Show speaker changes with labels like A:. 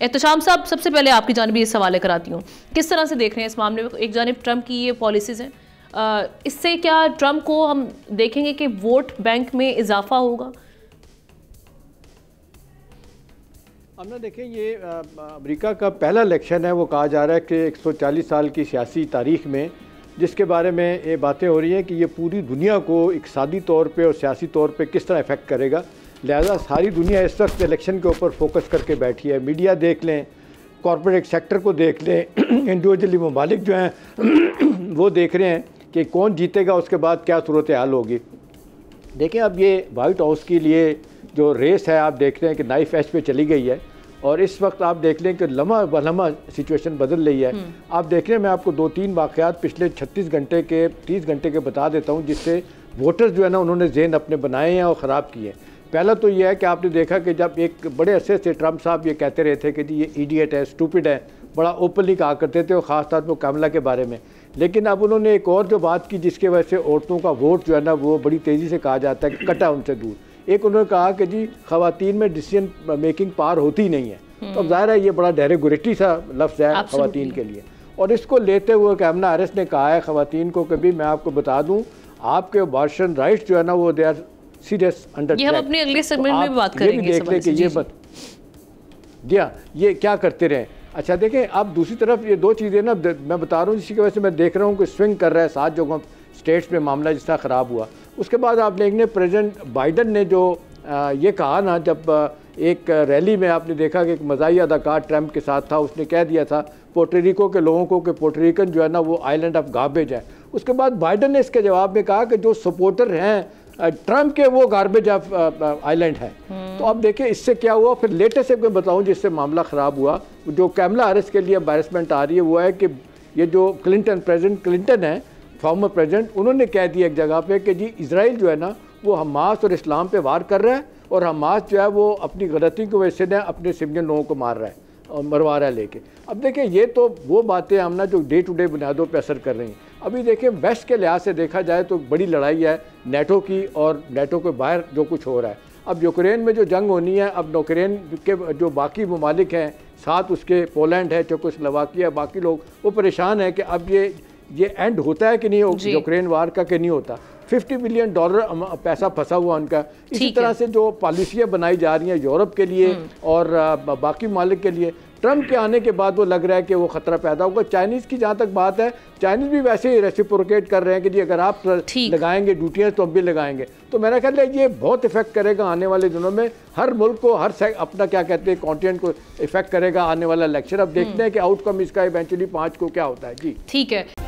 A: एहतशाम साहब, सबसे पहले आपकी जानब ये सवाल कराती हूँ। किस तरह से देख रहे हैं इस मामले में? एक जानब, ट्रंप की ये पॉलिसीज़ हैं। इससे क्या ट्रंप को हम देखेंगे कि वोट बैंक में इजाफा होगा?
B: हमने देखें, ये अमेरिका का पहला इलेक्शन है, वो कहा जा रहा है कि 140 साल की सियासी तारीख में, जिसके बारे में ये बातें हो रही हैं कि ये पूरी दुनिया को इकसादी तौर पे और सियासी तौर पे किस तरह इफ़ेक्ट करेगा। लिहाजा सारी दुनिया इस वक्त इलेक्शन के ऊपर फोकस करके बैठी है। मीडिया देख लें कॉरपोरेट सेक्टर को देख लें इंडिविजुअली ममालिक जो हैं वो देख रहे हैं कि कौन जीतेगा उसके बाद क्या सूरत हाल होगी। देखें अब ये वाइट हाउस के लिए जो रेस है आप देख रहे हैं कि नाइफ एच पे चली गई है और इस वक्त आप देख लें कि लम्हा बलमा सिचुएशन बदल रही है। हम्म। आप देख रहे हैं मैं आपको दो तीन वाक़ात पिछले 36 घंटे के 30 घंटे के बता देता हूँ जिससे वोटर्स जो है ना उन्होंने जेन अपने बनाए हैं और ख़राब किए हैं। पहला तो ये है कि आपने देखा कि जब एक बड़े अरसे से ट्रंप साहब ये कहते रहे थे कि जी ये ईडियट है स्टूपिड है बड़ा ओपनली कहा करते थे और ख़ास तौर पर कमला के बारे में। लेकिन अब उन्होंने एक और जो बात की जिसकी वजह से औरतों का वोट जो है ना वो बड़ी तेज़ी से कहा जाता है कि कटा उनसे दूर। एक उन्होंने कहा कि जी खातन में डिसीज़न मेकिंग पार होती ही नहीं है। तो अब ज़ाहिर है ये बड़ा डेरेगोरेटी सा लफ्ज़ है खातन के लिए। और इसको लेते हुए कैमना आरस ने कहा है खातन को कभी मैं आपको बता दूँ आपके वार्शन राइट्स जो है ना वो दे आर सीरियस अंडर
A: ये हम अपने अगले सेगमेंट तो में भी बात करेंगे भी
B: देख लें कि ये बत दिया ये क्या करते रहे? अच्छा देखें अब दूसरी तरफ़ ये दो चीज़ें ना मैं बता रहा हूँ जिसकी वजह से मैं देख रहा हूँ कि स्विंग कर रहा है सात जगहों स्टेट्स में मामला जिस तरह ख़राब हुआ। उसके बाद आप देखेंगे प्रेसिडेंट बाइडन ने जो आ, ये कहा ना जब एक रैली में आपने देखा कि एक मजाई अदाकार ट्रंप के साथ था उसने कह दिया था पोर्टरिको के लोगों को कि पोर्टरिकन जो है ना वो आइलैंड ऑफ़ गार्बेज है। उसके बाद बाइडन ने इसके जवाब में कहा कि जो सपोर्टर हैं ट्रंप के वो गार्बेज आइलैंड है। तो अब देखिए, इससे क्या हुआ? फिर लेटेस्ट एक मैं बताऊँ जिससे मामला ख़राब हुआ, जो कैमला हारिस के लिए एम्बेरसमेंट आ रही है, वो है कि ये जो क्लिंटन प्रेजिडेंट क्लिंटन है फॉर्मर प्रेजिडेंट उन्होंने कह दिया एक जगह पे कि जी इसराइल जो है ना, वो हमास और इस्लाम पे वार कर रहा है और हमास जो है वो अपनी गलती की वजह से ना अपने सिविलियन लोगों को मार रहा है और मरवा रहा है लेके। अब देखिए, ये तो वो बातें हम ना जो डे टू डे बुनियादों पर असर कर रही हैं। अभी देखें वेस्ट के लिहाज से देखा जाए तो बड़ी लड़ाई है नेटो की और नेटो के बाहर जो कुछ हो रहा है। अब यूक्रेन में जो जंग होनी है अब यूक्रेन के जो बाकी ममालिक हैं साथ उसके पोलैंड है चोकोस्लोवाकिया बाकी लोग वो परेशान है कि अब ये ये एंड होता है कि नहीं यूक्रेन वार का कि नहीं होता? 50 बिलियन डॉलर पैसा फंसा हुआ उनका। इसी तरह से जो पॉलिसियाँ बनाई जा रही हैं यूरोप के लिए हम्म। और बाकी मालिक के लिए ट्रंप के आने के बाद वो लग रहा है कि वो खतरा पैदा होगा। चाइनीज़ की जहाँ तक बात है चाइनीज़ भी वैसे ही रेसिप्रोकेट कर रहे हैं कि जी अगर आप लगाएँगे ड्यूटियाँ तो अब भी लगाएँगे। तो मेरा ख्याल है ये बहुत इफ़ेक्ट करेगा आने वाले दिनों में। हर मुल्क को हर अपना क्या कहते हैं कॉन्टिनेंट को इफ़ेक्ट करेगा आने वाला इलेक्शन अब देखते हैं कि आउटकम इसका इवेंचुअली पाँच को क्या होता है। जी।
A: ठीक है।